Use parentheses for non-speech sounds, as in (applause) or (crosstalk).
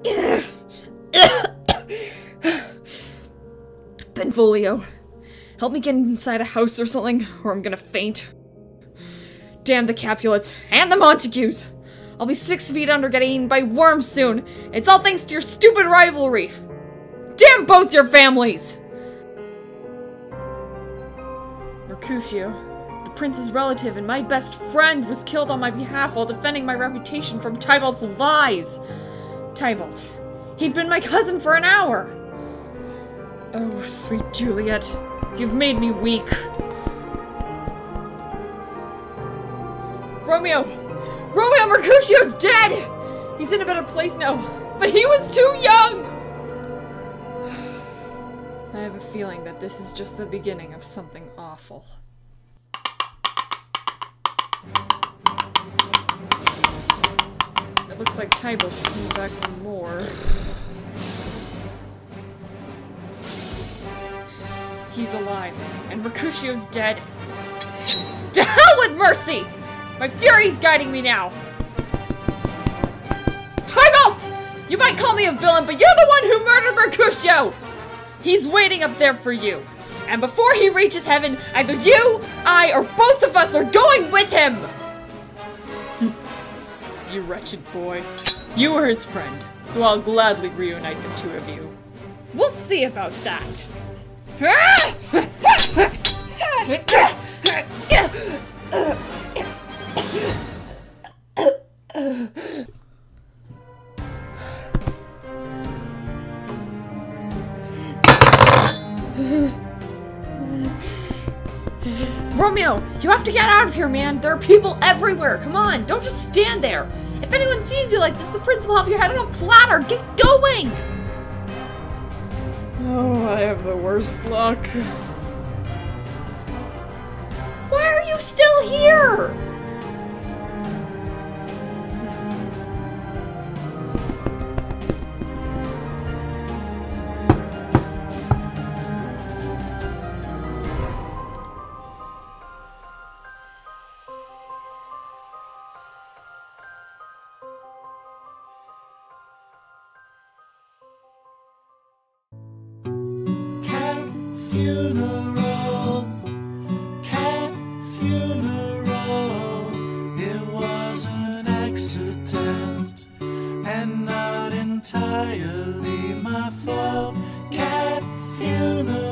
(coughs) Benvolio, help me get inside a house or something, or I'm gonna faint. Damn the Capulets and the Montagues! I'll be six feet under getting eaten by worms soon. It's all thanks to your stupid rivalry. Damn both your families! Mercutio, the prince's relative and my best friend, was killed on my behalf while defending my reputation from Tybalt's lies. Tybalt, he'd been my cousin for an hour. Oh, sweet Juliet, you've made me weak. Romeo! Romeo Mercutio's dead! He's in a better place now, but he was too young! (sighs) I have a feeling that this is just the beginning of something awful. Looks like Tybalt's coming back for more. He's alive, and Mercutio's dead. (laughs) To hell with Mercy! My fury's guiding me now! Tybalt! You might call me a villain, but you're the one who murdered Mercutio! He's waiting up there for you. And before he reaches heaven, either you, I, or both of us are going with him! You wretched boy. You were his friend, so I'll gladly reunite the two of you. We'll see about that. (laughs) Romeo, you have to get out of here, man. There are people everywhere. Come on, don't just stand there. If anyone sees you like this, the prince will have your head on a platter. Get going! Oh, I have the worst luck. Why are you still here? funeral, cat funeral. It was an accident and not entirely my fault. Cat funeral.